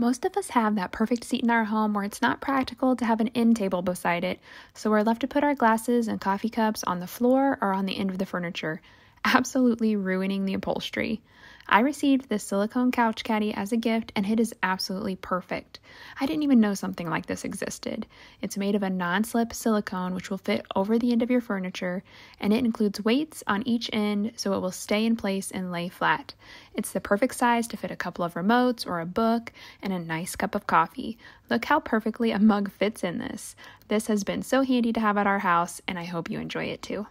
Most of us have that perfect seat in our home where it's not practical to have an end table beside it, so we're left to put our glasses and coffee cups on the floor or on the end of the furniture, absolutely ruining the upholstery. I received this silicone couch caddy as a gift and it is absolutely perfect. I didn't even know something like this existed. It's made of a non slip silicone which will fit over the end of your furniture and it includes weights on each end so it will stay in place and lay flat. It's the perfect size to fit a couple of remotes or a book and a nice cup of coffee. Look how perfectly a mug fits in this. This has been so handy to have at our house and I hope you enjoy it too.